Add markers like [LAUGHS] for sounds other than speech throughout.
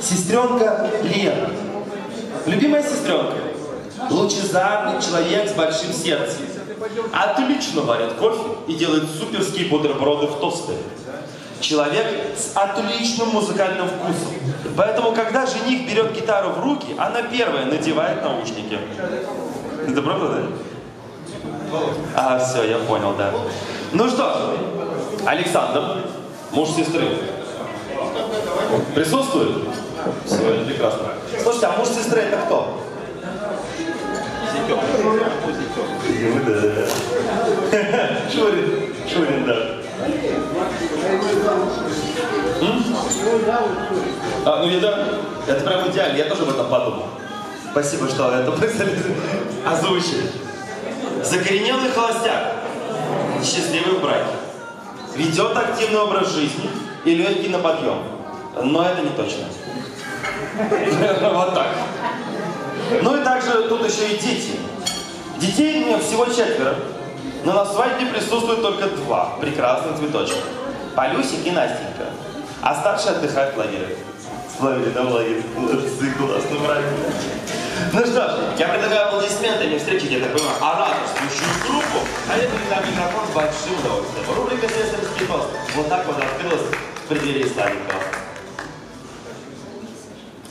Сестренка Лена. Любимая сестренка. Лучезарный человек с большим сердцем. Отлично варит кофе и делает суперские бутерброды в тосты. Человек с отличным музыкальным вкусом. Поэтому, когда жених берет гитару в руки, она первая надевает наушники. Это правда, да? А, все, я понял, да. Ну что Александр, муж сестры, присутствует? Все, прекрасно. Слушайте, а муж сестры это кто? Ну да. Шурин. Шурин, да. А, ну я да. Это прям идеально, я тоже об этом подумал. Спасибо, что это [LAUGHS] озвучили. Закоренелый холостяк, счастливый в браке, ведет активный образ жизни и легкий на подъем. Но это не точно. [LAUGHS] Вот так. Ну и также тут еще и дети. Детей у меня всего четверо, но на свадьбе присутствует только два прекрасных цветочка. Полюсик и Настенька. А старший отдыхает в лагере. Славили, да, в лагере? Классно, правильно. Ну что ж, я предлагаю аплодисментами встретить, я так понимаю, ораторствующую группу, а я передам микрофон с большим удовольствием. Рубрика «Сестринский тост». Вот так вот открылась в преддверии сладенького.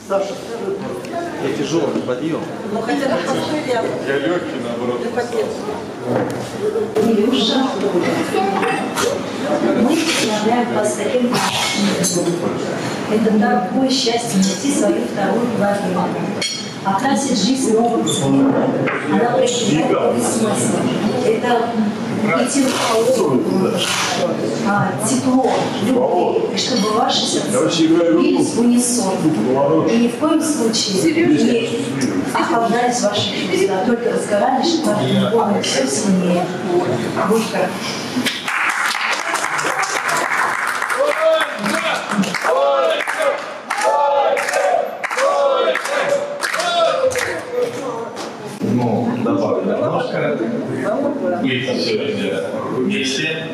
Саша, я тяжелый подъем. Ну хотя бы постоял. Я легкий, наоборот. Илюша, мы поздравляем вас с таким. Это такое счастье найти свою вторую половину. Окрасить жизнь новым цветом. Она приобретает смысл. Это идти а, тепло, любовь, и чтобы ваши сердца бились в унисон. И ни в коем случае не охлаждались ваши чувства, а только разгорались, чтобы любовь все сильнее. Бушка. Ну, добавлю немножко. Быть сегодня вместе,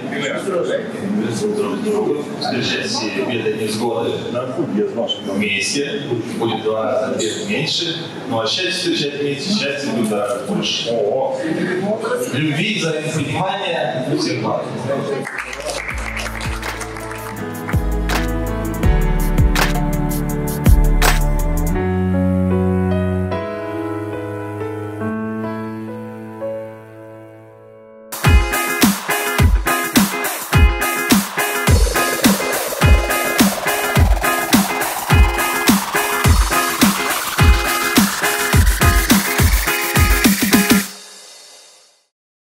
друг другу, встречать все беды и невзгоды вместе. Будет два раза бед меньше, но а счастье встречать вместе, счастье будет гораздо больше. Любви, взаимопонимания, всем благ.